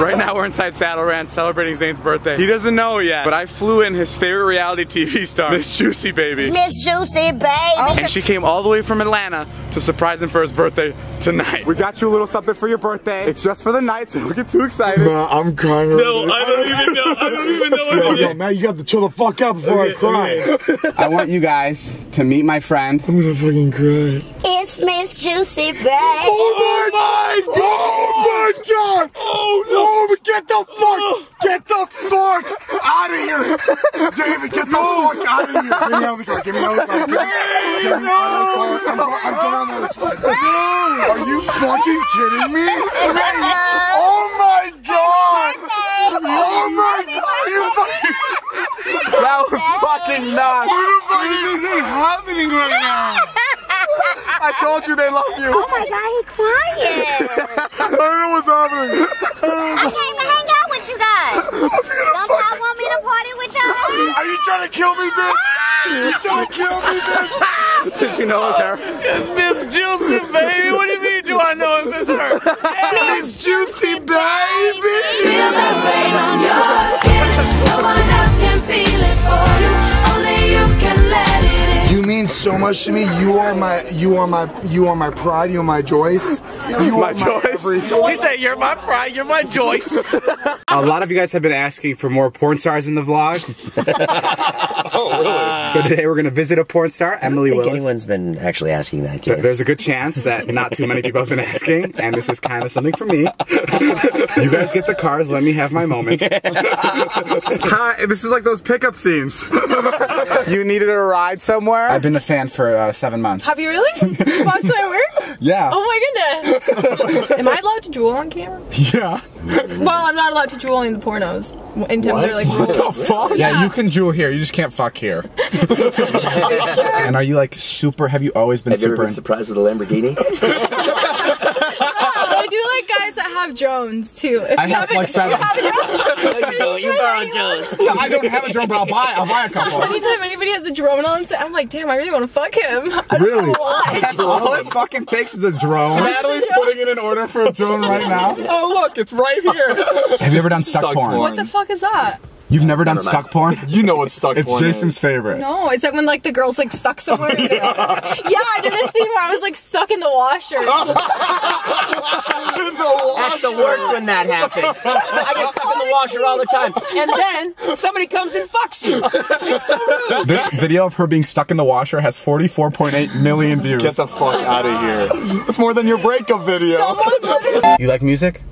Right now we're inside Saddle Ranch celebrating Zane's birthday. He doesn't know yet, but I flew in his favorite reality TV star, Miss Juicy Baby. Miss Juicy, baby. And she came all the way from Atlanta to surprise him for his birthday tonight. We got you a little something for your birthday. It's just for the night, so don't get too excited. Nah, I'm crying. No, I don't even know. I don't even know what Yo, it yo, is. man, you got to chill the fuck out before I cry. I want you guys to meet my friend. I'm gonna fucking cry. It's Miss Juicy, baby. Oh my god! Oh my god! Oh no! but get the fuck! Get the fuck out of here! David, get the fuck out of here! Give me another car, give me another car. Give me, give me another car. I'm, I'm going on this. Are you fucking kidding me? Oh my god! Oh my god! You fucking. That was fucking nuts. What the fuck is happening right now? I told you they love you. Oh my god, he crying. I don't know what's happening. I came to hang out with you guys. Don't y'all want me to party with y'all? Are you trying to kill me, bitch? Are You trying to kill me, bitch? Did you know it was her? Miss Juicy, baby. What do you mean? Do I know if it's her? Miss Juicy, baby! Feel the rain on your mean so much to me. You are my, you are my, you are my pride. You are my Joyce. You My are Joyce? everything. We say you're my pride, you're my Joyce. A lot of you guys have been asking for more porn stars in the vlog. oh, really? So today we're gonna visit a porn star, Emily I think Willis. anyone's been actually asking that Th- too. There's a good chance that not too many people have been asking, and this is kind of something for me. you guys get the cars, let me have my moment. Hi, this is like those pickup scenes. you needed a ride somewhere? I've been a fan for uh, seven months. Have you really? Watch my work? Yeah. Oh my goodness. Am I allowed to drool on camera? Yeah. Well, I'm not allowed to jewel in the pornos. Anytime they're like drooling. fuck? Yeah, you can jewel here. You just can't fuck here. Are you sure? And are you like super? Have you always been Have you ever super? been surprised with a Lamborghini? I do like guys that have drones too. If I you have, haven't- like, seven. You have a drone? you don't. You borrow Joe's. I don't have a drone, but I'll buy. I'll buy a couple. Anytime anybody has a drone on set, I'm like, damn, I really want to fuck him. I don't Really? know why. That's all it fucking takes is a drone. Natalie's putting in an order for a drone right now. Oh look, it's right here. Have you ever done stuck, Stuck porn? porn. What the fuck is that? You've never done Never stuck porn? You know what stuck It's porn It's Jason's is. favorite. No, is that when like the girl's like stuck somewhere? in there? yeah, I did this scene where I was like stuck in the washer. That's the worst when that happens. I get stuck in the washer all the time. And then somebody comes and fucks you. This video of her being stuck in the washer has 44.8 million views. Get the fuck out of here. It's more than your breakup video. You like music?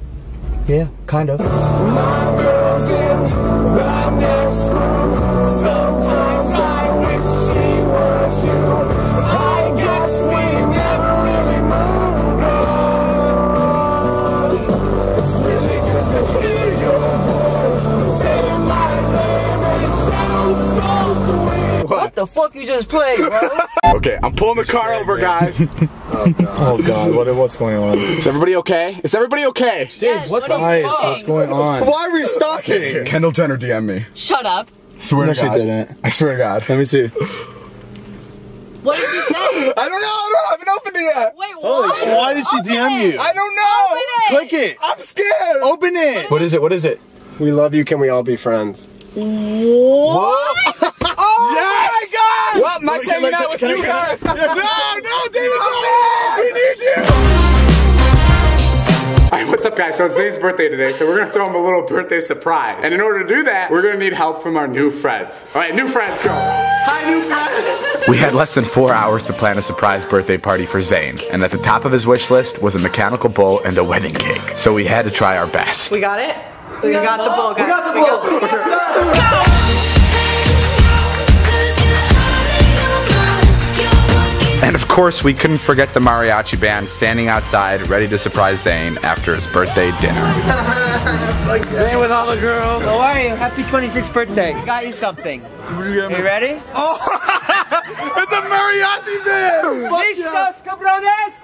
yeah, kind of. The fuck you just played, bro? Okay, I'm pulling the car over, guys. Oh, oh god, what, what's going on? Is everybody okay? Is everybody okay? what the Guys, what's going on? Why are we stalking? Kendall Jenner DM me. Shut up. Swear No, to she didn't. I swear to God. Let me see. What did you say? I don't know. I don't haven't opened it yet. Wait, what? Why did she DM you? I don't know. Open it. Click it. I'm scared. Open it. What is it? What is it? We love you. Can we all be friends? Oh my God. Well, nice Can I- hanging out with you guys. No, no, David, no. We need you. All right, what's up, guys? So it's Zane's birthday today, so we're gonna throw him a little birthday surprise. And in order to do that, we're gonna need help from our new friends. All right, new friends, go. Hi, new friends. We had less than four hours to plan a surprise birthday party for Zane, and at the top of his wish list was a mechanical bull and a wedding cake. So we had to try our best. We got it. We got, the bull, guys. We got the bull. And of course, we couldn't forget the mariachi band standing outside, ready to surprise Zane after his birthday dinner. Playing with all the girls. How are you? Happy 26th birthday. We got you something. You ready? Oh, It's a mariachi band. Listos, cabrones?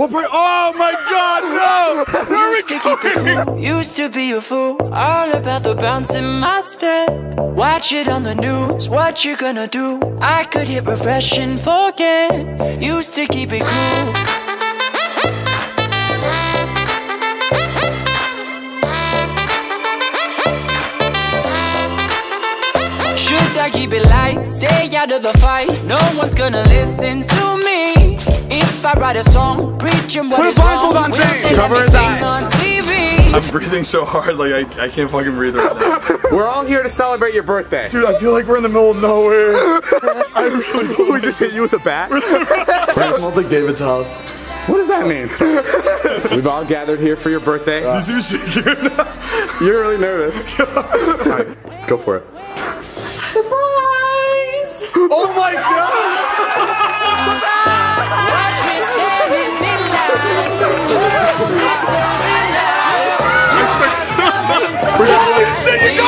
Oh my God, no! Where are we Used to keep it cool, used to be a fool. All about the bounce in my step. Watch it on the news, what you gonna do? I could hit refresh and forget. Used to keep it cool. Should I keep it light? Stay out of the fight. No one's gonna listen to me. If I write a song, preaching what Put a wrong, blindfold on will Zane. they let Cover his eyes. I'm breathing so hard, like I, I can't fucking breathe right now. We're all here to celebrate your birthday. Dude, I feel like we're in the middle of nowhere. I really don't we just hit you with a bat? It smells like David's house. What does that mean? We've all gathered here for your birthday. This is shaking. You're really nervous. all right, go for it. Surprise! Oh my god! You're only serving lies.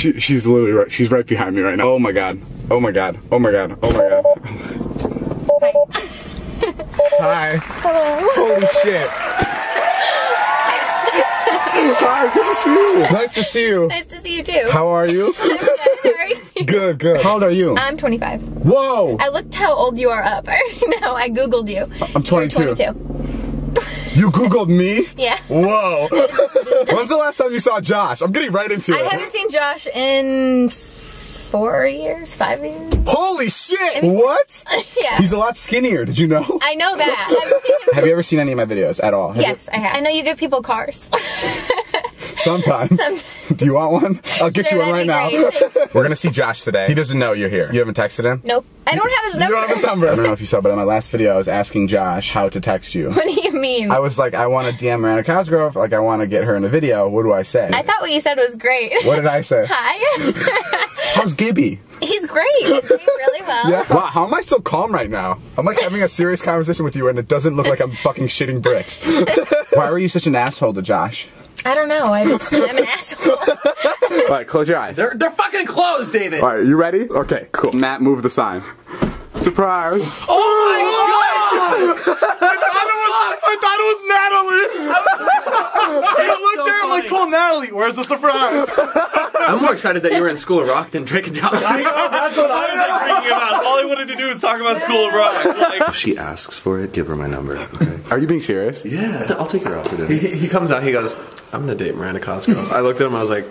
She, she's literally right. She's right behind me right now. Oh my god. Oh my god. Oh my god. Oh my god. Hi. Hello. Holy shit. Hi, good to see you. Nice to see you. Nice to see you too. How are you? I'm good. How are you? Good, good. How old are you? I'm 25. Whoa! I looked how old you are up. I already know. I googled you. I'm You're 22. 22. You Googled me? Yeah. Whoa. When's the last time you saw Josh? I'm getting right into I it. I haven't seen Josh in four years, five years. Holy shit! I mean- What? yeah. He's a lot skinnier. Did you know? I know that. I've seen him- Have you ever seen any of my videos at all? Have yes, I have. I know you give people cars. You? Sometimes. Do you want one? I'll get Sure, you one right now. We're gonna see Josh today. He doesn't know you're here. You haven't texted him? nope. I don't have his You number. don't have his number. I don't know if you saw, but in my last video, I was asking Josh how to text you. What do you mean? I was like, I want to DM Miranda Cosgrove. Like, I want to get her in a video. What do I say? I thought what you said was great. what did I say? Hi. How's Gibby? He's great. He's doing really well. Yeah. Wow, how am I so calm right now? I'm like having a serious conversation with you, and it doesn't look like I'm fucking shitting bricks. Why were you such an asshole to Josh? I don't know. I just, I'm an asshole. All right, close your eyes. They're, they're fucking closed, David. All right, you ready? Okay, cool. Matt, move the sign. Surprise. Oh my oh god! I thought it was Natalie. I looked so there, I'm like, funny. call Natalie. Where's the surprise? I'm more excited that you were in School of Rock than Drake and Josh. That's what I was like thinking about. All I wanted to do was talk about School of Rock. Like, If she asks for it, give her my number. Okay. Are you being serious? Yeah, I'll take her out for dinner. He, he comes out, he goes, I'm gonna date Miranda Cosgrove. I looked at him, I was like,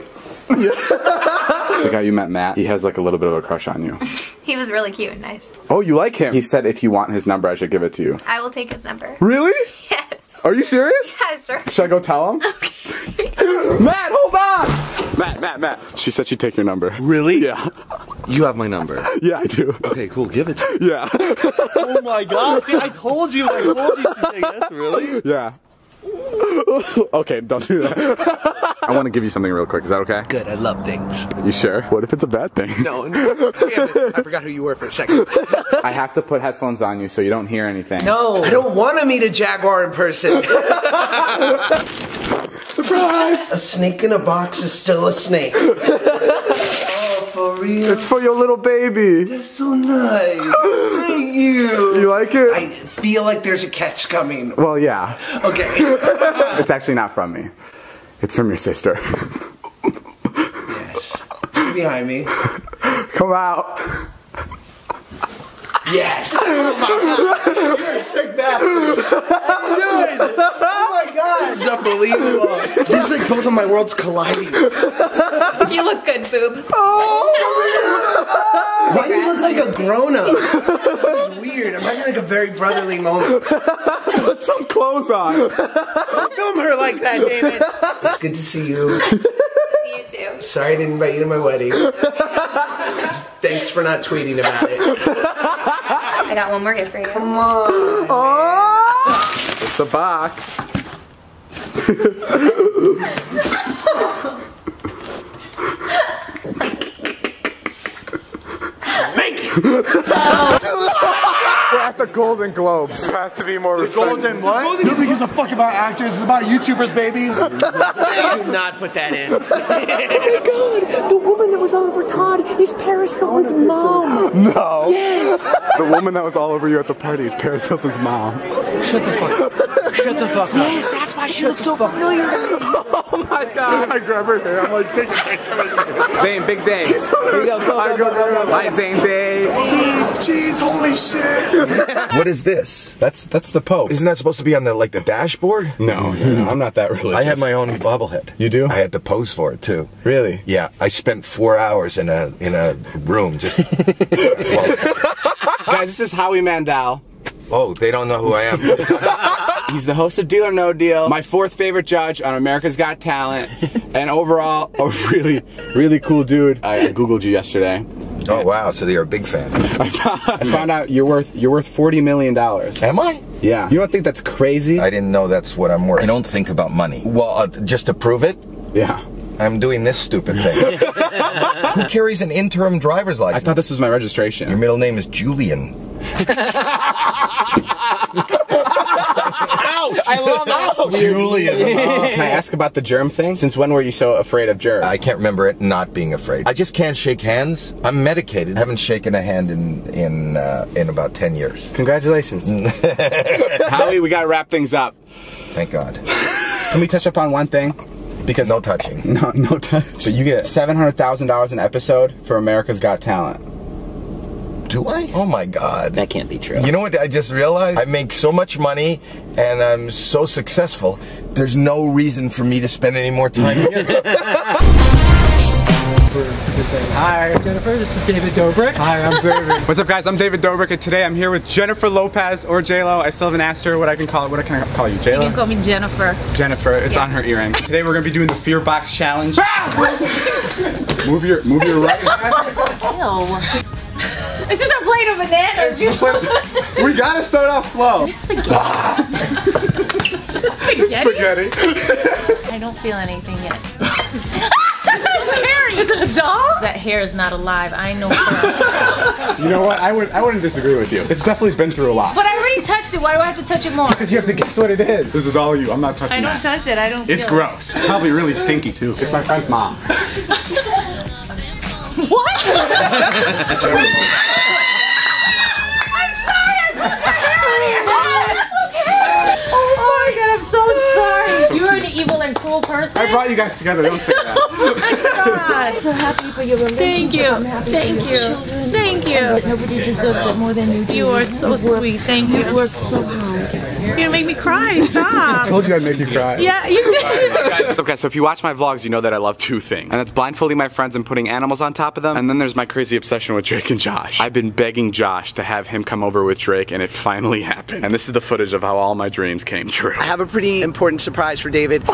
yeah. The guy you met, Matt, he has like a little bit of a crush on you. He was really cute and nice. Oh, you like him? He said if you want his number, I should give it to you. I will take his number. Really? Yes. Are you serious? Yeah, sure. Should I go tell him? Okay. Matt, hold on! Matt, Matt, Matt. She said she'd take your number. Really? Yeah. You have my number. Yeah, I do. Okay, cool. Give it. to me. Yeah. oh my gosh, see, I told you, I told you to say yes, really? Yeah. okay, don't do that. I want to give you something real quick. Is that okay? Good, I love things. You sure? What if it's a bad thing? No, no. Damn it. I forgot who you were for a second. I have to put headphones on you so you don't hear anything. No, I don't want to meet a jaguar in person. Surprise! a snake in a box is still a snake. Oh, for real? It's for your little baby. That's so nice. Thank you. You like it? I feel like there's a catch coming. well, yeah. Okay. It's actually not from me. It's from your sister. Get behind me. Come out. Yes. You're a sick bastard. Dude. Oh my god. This is unbelievable. This is like both of my worlds colliding. You look good, boob. Oh! Why do you look like a grown up? This is weird. I'm having like a very brotherly moment. Put some clothes on. Don't film her like that, David. It's good to see you. You too. Sorry I didn't invite you to my wedding. Thanks for not tweeting about it. I got one more gift for you. Come on. Oh. It's a box. We're at the Golden Globes. There has to be more respect. Golden what? Nobody gives a fuck about actors. It's about YouTubers, baby. Do not put that in. Oh my god, the woman that was all over Todd is Paris Hilton's mom. No. Yes. The woman that was all over you at the party is Paris Hilton's mom. Shut the fuck up. Shut the fuck up. Yes, that's why she looks so familiar. Oh My god. I grab her hair. I'm like, take a picture. Zane, big day. Here we go, go, I go, Zane Day. Jeez, jeez, holy shit. What is this? That's that's the Pope. Isn't that supposed to be on the like the dashboard? No, no, no, I'm not that religious. I had my own bobblehead. You do? I had to pose for it too. Really? Yeah, I spent four hours in a in a room just. Guys, this is Howie Mandel. Oh, they don't know who I am. He's the host of Deal or No Deal, my fourth favorite judge on America's Got Talent, and overall, a really, really cool dude. I Googled you yesterday. oh wow, so you're a big fan. I found, I found out you're worth you're worth forty million dollars. Am I? Yeah. You don't think that's crazy? I didn't know that's what I'm worth. I don't think about money. Well, uh, just to prove it, yeah. I'm doing this stupid thing. Who carries an interim driver's license? I thought this was my registration. Your middle name is Julian. Ouch! I love that. Julian. Can I ask about the germ thing? Since when were you so afraid of germs? I can't remember it not being afraid. I just can't shake hands. I'm medicated. I haven't shaken a hand in in uh, in about ten years. Congratulations. Howie, we gotta wrap things up. Thank God. Can we touch upon one thing? Because No touching. no, no touch. So you get seven hundred thousand dollars an episode for America's Got Talent. Do I? Oh my God. That can't be true. You know what I just realized? I make so much money and I'm so successful. There's no reason for me to spend any more time here. Hi. Jennifer, this is David Dobrik. Hi, I'm David. What's up, guys? I'm David Dobrik, and today I'm here with Jennifer Lopez or J Lo. I still haven't asked her what I can call it. What can I call you, J You can call me Jennifer. Jennifer. It's on her earring. Today we're gonna be doing the Fear Box Challenge. Ah! move your, move your right. hand. Is this a plate of bananas? we gotta start off slow. Spaghetti. Spaghetti. I don't feel anything yet. It's hairy. Is it a doll? That hair is not alive. I know. You know what? I would, I wouldn't disagree with you. It's definitely been through a lot. but I already touched it. Why do I have to touch it more? Because you have to guess what it is. This is all you. I'm not touching I don't that. touch it. I don't. It's feel it. gross. Probably really stinky too. It's my friend's mom. What? I'm sorry, I switched my hand. Oh, oh my god, I'm so sorry. You're an evil and cruel person. I brought you guys together. Don't say that. Oh my god. I'm So happy for your relationship. Thank you. Thank you. Thank you. Nobody deserves it more than you do. You are so sweet. Thank you. You worked so hard. You're gonna make me cry. Stop. I told you I'd make you cry. Yeah, you did. Okay, so if you watch my vlogs, you know that I love two things. And that's blindfolding my friends and putting animals on top of them. And then there's my crazy obsession with Drake and Josh. I've been begging Josh to have him come over with Drake, and it finally happened. And this is the footage of how all my dreams came true. I have a pretty important surprise for David.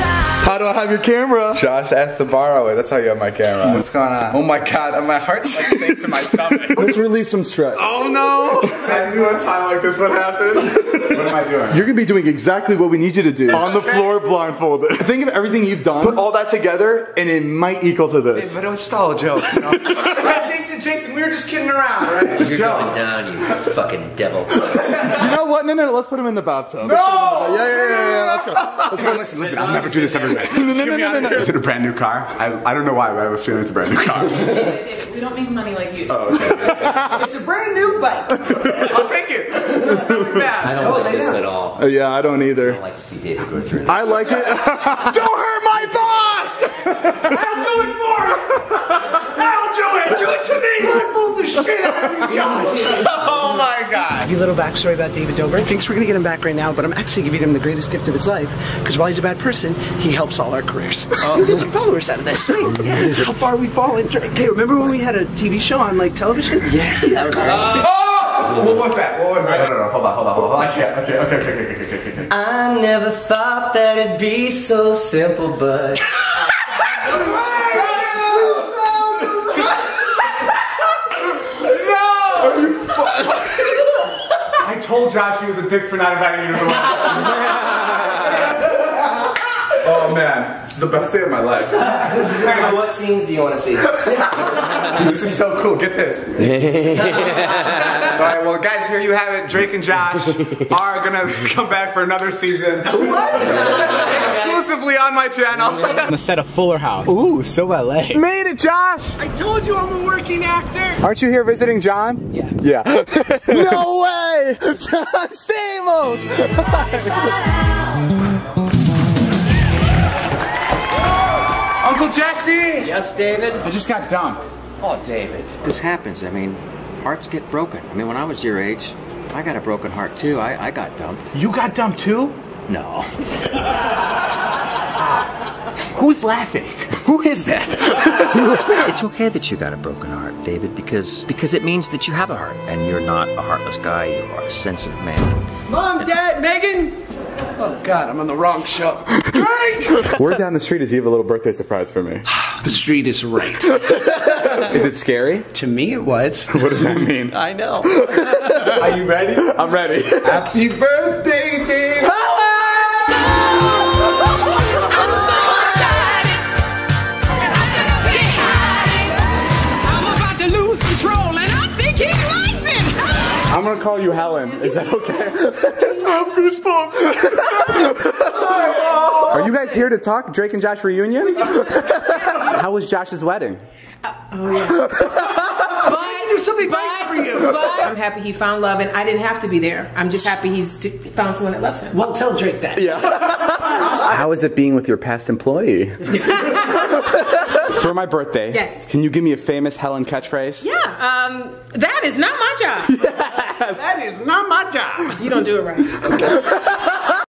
How do I have your camera? Josh asked to borrow it. That's how you have my camera. What's going on? Oh my god, my heart's like sank to my stomach. Let's release some stress. Oh no! I knew a time like this would happen. what am I doing? You're gonna be doing exactly what we need you to do. On the floor, blindfolded. Think of everything you've done. Put all that together, and it might equal to this. But it was just all a joke, you know? Jason, Jason, we were just kidding around, right? It was a joke. down, you fucking devil. You know what? No, no, no. Let's put him in the bathtub. No! Yeah, yeah, yeah, yeah. Let's go. Let's go. Listen, listen, I'll never do this ever again. No, no, no, no, no, no. Is it a brand new car? I, I don't know why, but I have a feeling it's a brand new car. We don't make money like you. Oh, okay. It's a brand new bike. I'll take it. Just. I don't like this at all. Uh, yeah, I don't either. I don't like to see David go through. I like it. don't hurt my boss! I'll do it for him. I'll do it. Do it to me. I shit out of me, Josh. Oh my god. Give you a little backstory about David Dobrik. Thinks we're gonna get him back right now, but I'm actually giving him the greatest gift of his life. Because while he's a bad person, he helps all our careers. Oh. You get some followers out of this. Oh, yeah. How far we've fallen. Hey, remember when we had a TV show on like television? Yeah. That was Oh! What was that? What was that? No, no, no. Hold on, hold on, hold on. I can't. Okay, okay, okay, okay, okay, okay, okay. I never thought that it'd be so simple, but. No! You fu- I told Josh he was a dick for not inviting you to the wedding. oh man, this is the best day of my life. so, what scenes do you want to see? Dude, this is so cool. Get this. All right, well, guys, here you have it. Drake and Josh are gonna come back for another season. Exclusively on my channel. On the set of Fuller House. Ooh, so LA. Made it, Josh. I told you I'm a working actor. Aren't you here visiting John? Yeah. Yeah. no way! John Stamos! Uncle Jesse! Yes, David? I just got dumped. Oh, David. This happens. I mean, hearts get broken. I mean, when I was your age, I got a broken heart too. I, I got dumped. You got dumped too? No. Who's laughing? Who is that? it's okay that you got a broken heart, David, because because it means that you have a heart and you're not a heartless guy. You are a sensitive man. Mom, Dad, Megan. Oh God, I'm on the wrong show. Drake! Word down the street is you have a little birthday surprise for me. The street is right. Is it scary? to me, it was. What does that mean? I know. Are you ready? I'm ready. Happy birthday, I'm gonna call you Helen. Is that okay? I goosebumps. Are you guys here to talk Drake and Josh reunion? How was Josh's wedding? Oh yeah. but, do something but, for you. But I'm happy he found love, and I didn't have to be there. I'm just happy he's d- found someone that loves him. Well, tell Drake that. Yeah. How is it being with your past employee? For my birthday, Yes. can you give me a famous Helen catchphrase? Yeah. Um, that is not my job. That is not my job. You don't do it right.